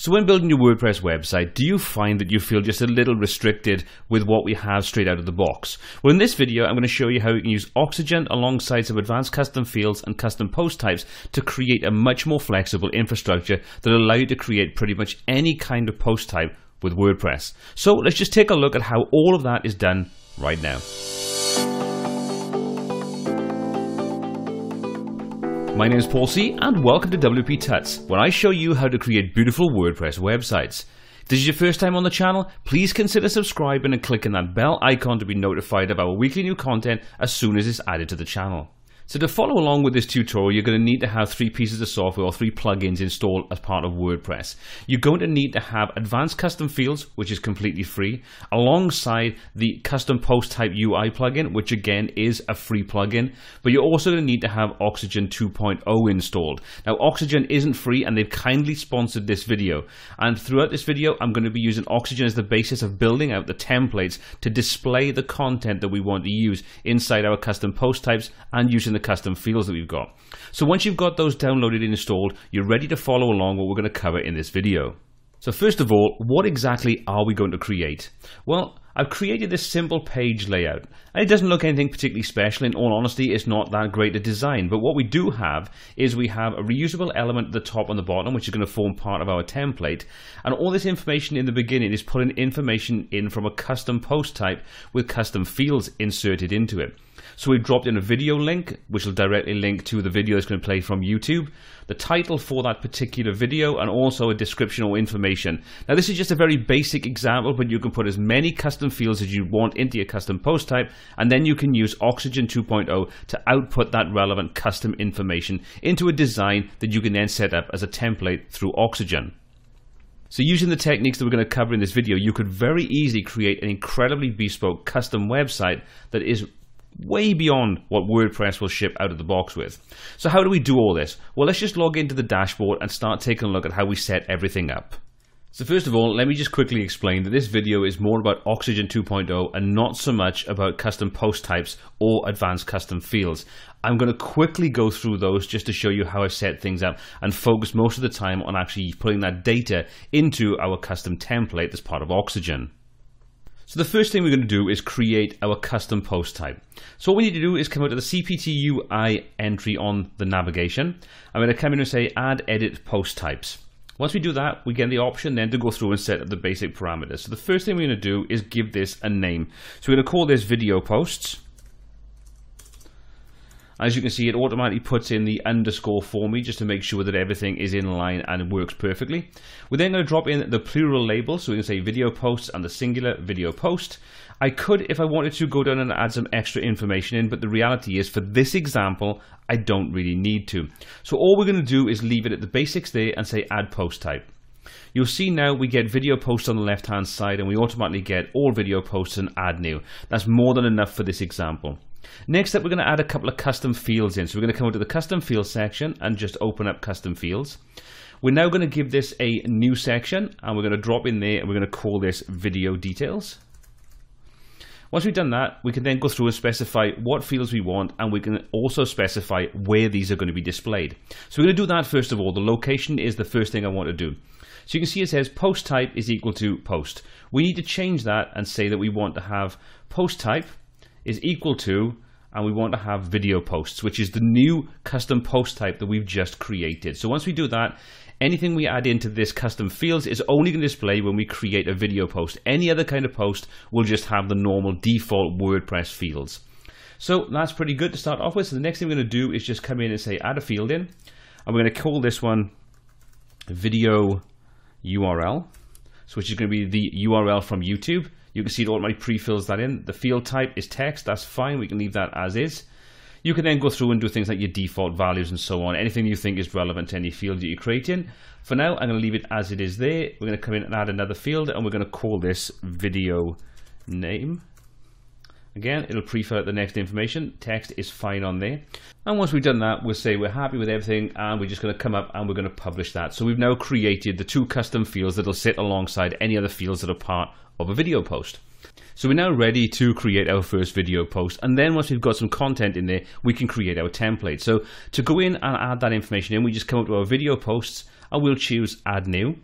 So when building your WordPress website, do you find that you feel just a little restricted with what we have straight out of the box? Well, in this video, I'm going to show you how you can use Oxygen alongside some advanced custom fields and custom post types to create a much more flexible infrastructure that allow you to create pretty much any kind of post type with WordPress. So let's just take a look at how all of that is done right now. My name is Paul C, and welcome to WP Tuts, where I show you how to create beautiful WordPress websites. If this is your first time on the channel, please consider subscribing and clicking that bell icon to be notified of our weekly new content as soon as it's added to the channel. So to follow along with this tutorial, you're going to need to have three pieces of software or three plugins installed as part of WordPress. You're going to need to have advanced custom fields, which is completely free, alongside the custom post type UI plugin, which again is a free plugin. But you're also going to need to have Oxygen 2.0 installed. Now, Oxygen isn't free and they've kindly sponsored this video. And throughout this video, I'm going to be using Oxygen as the basis of building out the templates to display the content that we want to use inside our custom post types and using the the custom fields that we've got. So once you've got those downloaded and installed, you're ready to follow along what we're going to cover in this video. So first of all, what exactly are we going to create? Well, I've created this simple page layout. And it doesn't look anything particularly special. In all honesty, it's not that great a design. But what we do have is we have a reusable element at the top and the bottom, which is going to form part of our template. And all this information in the beginning is putting information in from a custom post type with custom fields inserted into it. So we've dropped in a video link, which will directly link to the video that's going to play from YouTube, the title for that particular video, and also a description or information. Now this is just a very basic example, but you can put as many custom fields as you want into your custom post type, and then you can use Oxygen 2.0 to output that relevant custom information into a design that you can then set up as a template through Oxygen. So using the techniques that we're going to cover in this video, you could very easily create an incredibly bespoke custom website that is way beyond what WordPress will ship out of the box with. So how do we do all this? Well, let's just log into the dashboard and start taking a look at how we set everything up. So first of all, let me just quickly explain that this video is more about Oxygen 2.0 and not so much about custom post types or advanced custom fields. I'm going to quickly go through those just to show you how I set things up and focus most of the time on actually putting that data into our custom template as part of Oxygen. So the first thing we're going to do is create our custom post type. So what we need to do is come out to the CPT UI entry on the navigation. I'm going to come in and say add edit post types. Once we do that, we get the option then to go through and set up the basic parameters. So the first thing we're going to do is give this a name. So we're going to call this video posts. As you can see, it automatically puts in the underscore for me just to make sure that everything is in line and works perfectly. We're then going to drop in the plural label, so we can say video posts and the singular video post. I could, if I wanted to, go down and add some extra information in, but the reality is for this example, I don't really need to. So all we're going to do is leave it at the basics there and say add post type. You'll see now we get video posts on the left hand side and we automatically get all video posts and add new. That's more than enough for this example. Next up, we're going to add a couple of custom fields in. So we're going to come into the custom fields section and just open up custom fields. We're now going to give this a new section and we're going to drop in there and we're going to call this video details. Once we've done that, we can then go through and specify what fields we want and we can also specify where these are going to be displayed. So we're going to do that first of all. The location is the first thing I want to do. So you can see it says post type is equal to post. We need to change that and say that we want to have post type is equal to and we want to have video posts, which is the new custom post type that we've just created. So once we do that, anything we add into this custom fields is only going to display when we create a video post. Any other kind of post will just have the normal default WordPress fields. So that's pretty good to start off with. So the next thing we're going to do is just come in and say add a field in. And we're going to call this one video URL, so which is going to be the URL from YouTube. You can see it automatically pre-fills that in. The field type is text, that's fine, we can leave that as is. You can then go through and do things like your default values and so on, anything you think is relevant to any field that you're creating. For now, I'm going to leave it as it is there. We're going to come in and add another field, and we're going to call this video name. Again, it'll pre-fill the next information. Text is fine on there. And once we've done that, we'll say we're happy with everything and we're just going to come up and we're going to publish that. So we've now created the two custom fields that'll sit alongside any other fields that are part of a video post. So we're now ready to create our first video post. And then once we've got some content in there, we can create our template. So to go in and add that information in, we just come up to our video posts and we'll choose add new.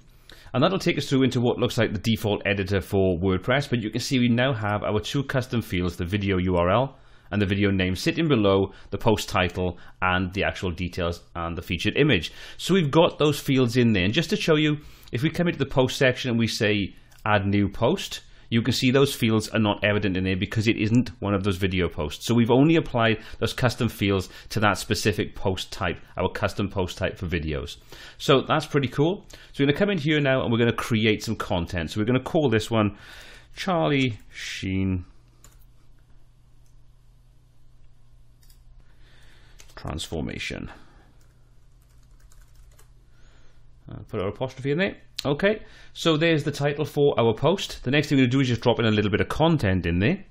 And that'll take us through into what looks like the default editor for WordPress, but you can see we now have our two custom fields, the video URL and the video name sitting below the post title and the actual details and the featured image. So we've got those fields in there. And just to show you, if we come into the post section and we say add new post, you can see those fields are not evident in there because it isn't one of those video posts. So we've only applied those custom fields to that specific post type, our custom post type for videos. So that's pretty cool. So we're going to come in here now and we're going to create some content. So we're going to call this one Charlie Sheen transformation. Uh, put our apostrophe in there. Okay, so there's the title for our post. The next thing we're going to do is just drop in a little bit of content in there.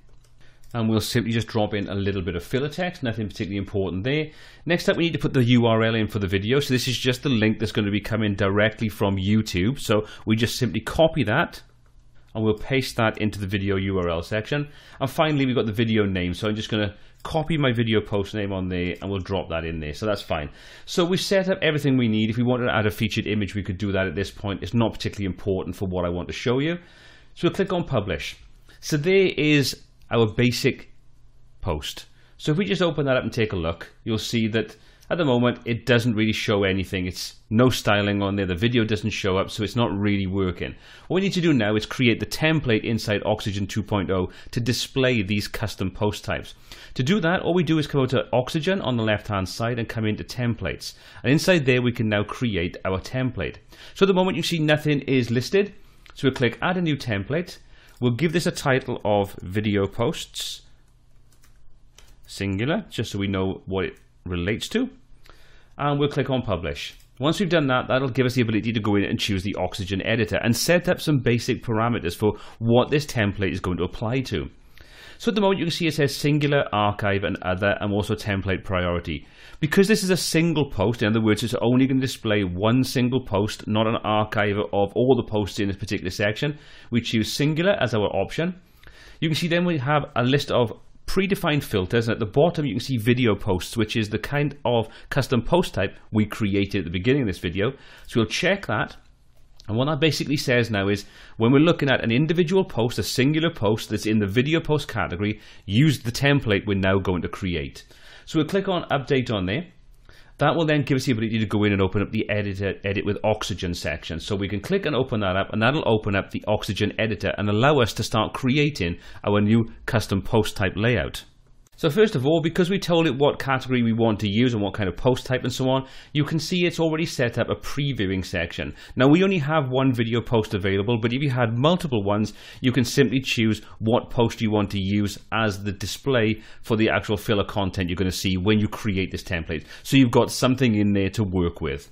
And we'll simply just drop in a little bit of filler text, nothing particularly important there. Next up, we need to put the URL in for the video. So this is just the link that's going to be coming directly from YouTube. So we just simply copy that and we'll paste that into the video URL section. And finally, we've got the video name. So I'm just going to copy my video post name on there and we'll drop that in there. So that's fine. So we've set up everything we need. If we wanted to add a featured image, we could do that at this point. It's not particularly important for what I want to show you. So we'll click on publish. So there is our basic post. So if we just open that up and take a look, you'll see that at the moment, it doesn't really show anything. It's no styling on there. The video doesn't show up, so it's not really working. What we need to do now is create the template inside Oxygen 2.0 to display these custom post types. To do that, all we do is come over to Oxygen on the left-hand side and come into Templates. And inside there, we can now create our template. So at the moment, you see nothing is listed. So we'll click Add a new template. We'll give this a title of Video Posts, singular, just so we know what it relates to. And we'll click on publish. Once we've done that, that'll give us the ability to go in and choose the Oxygen editor and set up some basic parameters for what this template is going to apply to. So at the moment you can see it says singular, archive and other and also template priority. Because this is a single post, in other words it's only going to display one single post, not an archive of all the posts in this particular section, we choose singular as our option. You can see then we have a list of predefined filters. And at the bottom, you can see video posts, which is the kind of custom post type we created at the beginning of this video. So we'll check that. And what that basically says now is when we're looking at an individual post, a singular post that's in the video post category, use the template we're now going to create. So we'll click on update on there. That will then give us the ability to go in and open up the editor, edit with Oxygen section. So we can click and open that up and that'll open up the Oxygen editor and allow us to start creating our new custom post type layout. So first of all, because we told it what category we want to use and what kind of post type and so on, you can see it's already set up a previewing section. Now we only have one video post available, but if you had multiple ones, you can simply choose what post you want to use as the display for the actual filler content you're going to see when you create this template. So you've got something in there to work with.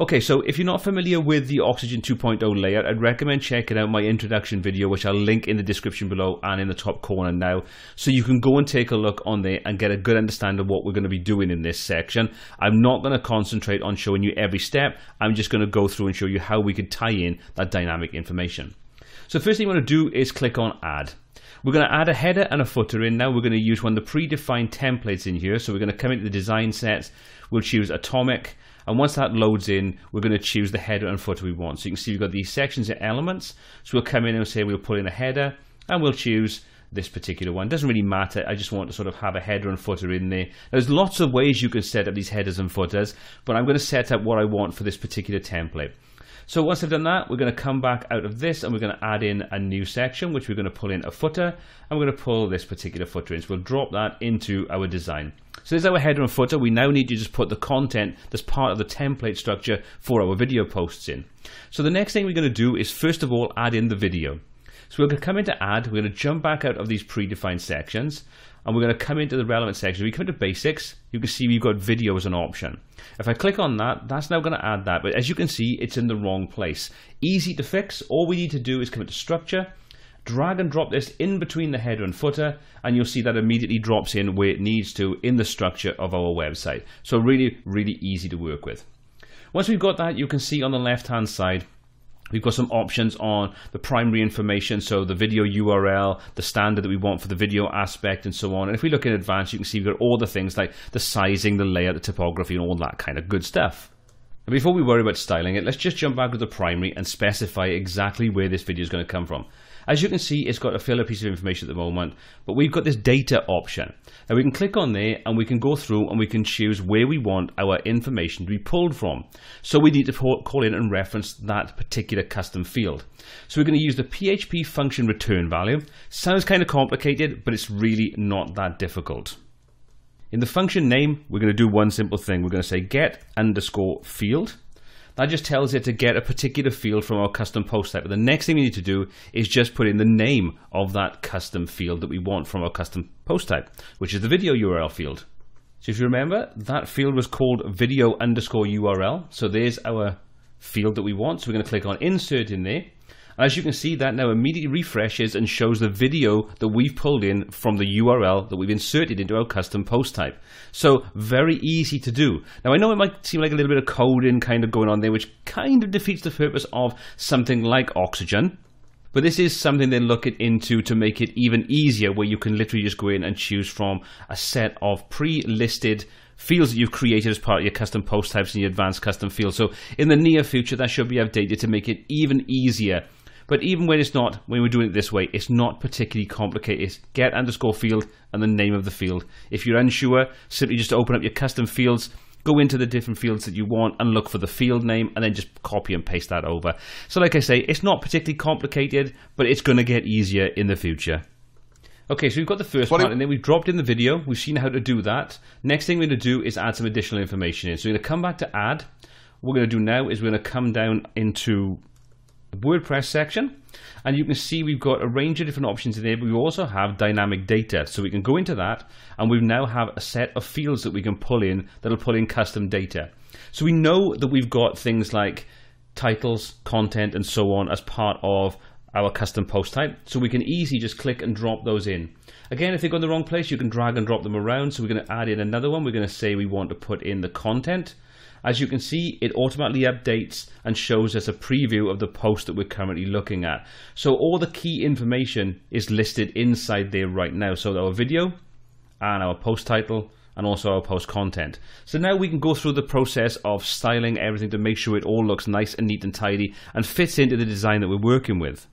Okay, so if you're not familiar with the Oxygen 2.0 layout, I'd recommend checking out my introduction video, which I'll link in the description below and in the top corner now, so you can go and take a look on there and get a good understanding of what we're going to be doing in this section. I'm not going to concentrate on showing you every step, I'm just going to go through and show you how we could tie in that dynamic information. So first thing you want to do is click on Add. We're going to add a header and a footer in now. We're going to use one of the predefined templates in here. So we're going to come into the design sets. We'll choose Atomic. And once that loads in, we're going to choose the header and footer we want. So you can see we've got these sections and elements. So we'll come in and say we'll put in a header and we'll choose this particular one. Doesn't really matter. I just want to sort of have a header and footer in there. There's lots of ways you can set up these headers and footers, but I'm going to set up what I want for this particular template. So once I've done that, we're going to come back out of this and we're going to add in a new section, which we're going to pull in a footer, and we're going to pull this particular footer in. So we'll drop that into our design. So there's our header and footer. We now need to just put the content that's part of the template structure for our video posts in. So the next thing we're going to do is first of all add in the video. So we're going to come into add, we're going to jump back out of these predefined sections, and we're going to come into the relevant section. We come to basics, you can see we've got video as an option. If I click on that, that's now going to add that, but as you can see, it's in the wrong place. Easy to fix, all we need to do is come into structure, drag and drop this in between the header and footer, and you'll see that immediately drops in where it needs to in the structure of our website. So really, really easy to work with. Once we've got that, you can see on the left-hand side, We've got some options on the primary information, so the video URL, the standard that we want for the video aspect, and so on. And if we look in advance, you can see we've got all the things like the sizing, the layout, the typography, and all that kind of good stuff. And before we worry about styling it, let's just jump back to the primary and specify exactly where this video is going to come from. As you can see, it's got a filler piece of information at the moment, but we've got this data option. Now we can click on there and we can go through and we can choose where we want our information to be pulled from. So we need to call in and reference that particular custom field. So we're going to use the PHP function return value. Sounds kind of complicated, but it's really not that difficult. In the function name, we're going to do one simple thing. We're going to say get underscore field. That just tells it to get a particular field from our custom post type. But the next thing we need to do is just put in the name of that custom field that we want from our custom post type, which is the video URL field. So if you remember, that field was called video underscore URL. So there's our field that we want. So we're going to click on insert in there. As you can see, that now immediately refreshes and shows the video that we've pulled in from the URL that we've inserted into our custom post type. So very easy to do. Now I know it might seem like a little bit of coding kind of going on there, which kind of defeats the purpose of something like Oxygen. But this is something they're looking into to make it even easier where you can literally just go in and choose from a set of pre-listed fields that you've created as part of your custom post types and your advanced custom fields. So in the near future, that should be updated to make it even easier but even when it's not, when we're doing it this way, it's not particularly complicated. It's get underscore field and the name of the field. If you're unsure, simply just open up your custom fields, go into the different fields that you want and look for the field name and then just copy and paste that over. So like I say, it's not particularly complicated, but it's going to get easier in the future. Okay, so we've got the first what part, and then we've dropped in the video. We've seen how to do that. Next thing we're going to do is add some additional information in. So we're going to come back to add. What we're going to do now is we're going to come down into the WordPress section and you can see we've got a range of different options in there but we also have dynamic data so we can go into that and we now have a set of fields that we can pull in that'll pull in custom data so we know that we've got things like titles content and so on as part of our custom post type so we can easily just click and drop those in again if they go in the wrong place you can drag and drop them around so we're going to add in another one we're going to say we want to put in the content as you can see, it automatically updates and shows us a preview of the post that we're currently looking at. So all the key information is listed inside there right now. So our video and our post title and also our post content. So now we can go through the process of styling everything to make sure it all looks nice and neat and tidy and fits into the design that we're working with.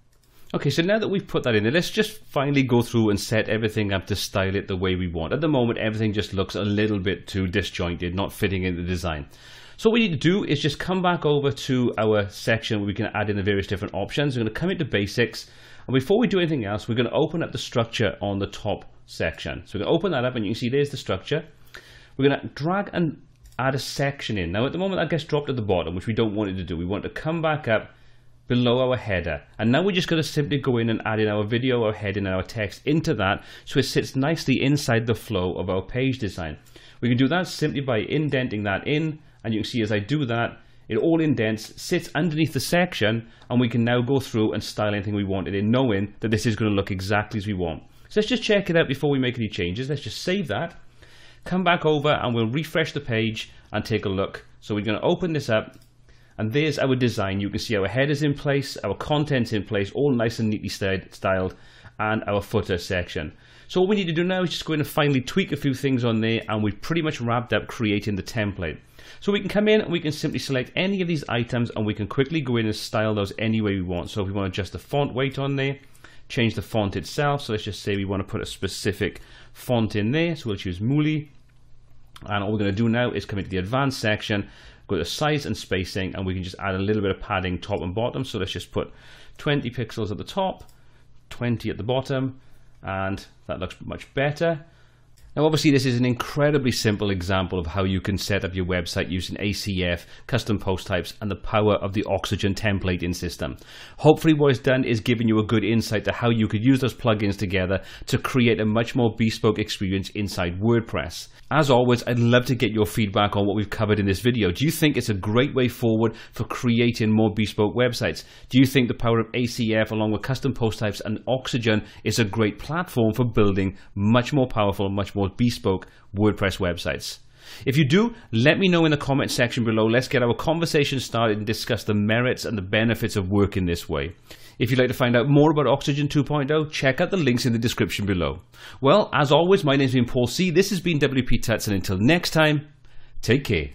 Okay, so now that we've put that in there, let's just finally go through and set everything up to style it the way we want. At the moment, everything just looks a little bit too disjointed, not fitting in the design. So what we need to do is just come back over to our section where we can add in the various different options. We're going to come into basics. And before we do anything else, we're going to open up the structure on the top section. So we're going to open that up and you can see there's the structure. We're going to drag and add a section in. Now at the moment that gets dropped at the bottom, which we don't want it to do. We want to come back up below our header. And now we're just going to simply go in and add in our video, our heading, and our text into that so it sits nicely inside the flow of our page design. We can do that simply by indenting that in and you can see as I do that, it all indents, sits underneath the section, and we can now go through and style anything we wanted in, knowing that this is going to look exactly as we want. So let's just check it out before we make any changes. Let's just save that, come back over, and we'll refresh the page and take a look. So we're going to open this up, and there's our design. You can see our headers in place, our content's in place, all nice and neatly styled, and our footer section. So what we need to do now is just go in and finally tweak a few things on there, and we've pretty much wrapped up creating the template. So we can come in and we can simply select any of these items and we can quickly go in and style those any way we want. So if we want to adjust the font weight on there, change the font itself. So let's just say we want to put a specific font in there. So we'll choose Muli. And all we're going to do now is come into the advanced section, go to size and spacing, and we can just add a little bit of padding top and bottom. So let's just put 20 pixels at the top, 20 at the bottom, and that looks much better. Now obviously this is an incredibly simple example of how you can set up your website using ACF, custom post types and the power of the Oxygen templating system. Hopefully what it's done is given you a good insight to how you could use those plugins together to create a much more bespoke experience inside WordPress. As always, I'd love to get your feedback on what we've covered in this video. Do you think it's a great way forward for creating more bespoke websites? Do you think the power of ACF along with custom post types and Oxygen is a great platform for building much more powerful, much more bespoke WordPress websites? If you do, let me know in the comment section below. Let's get our conversation started and discuss the merits and the benefits of working this way. If you'd like to find out more about Oxygen 2.0, check out the links in the description below. Well, as always, my name's been Paul C. This has been WP Tuts, and until next time, take care.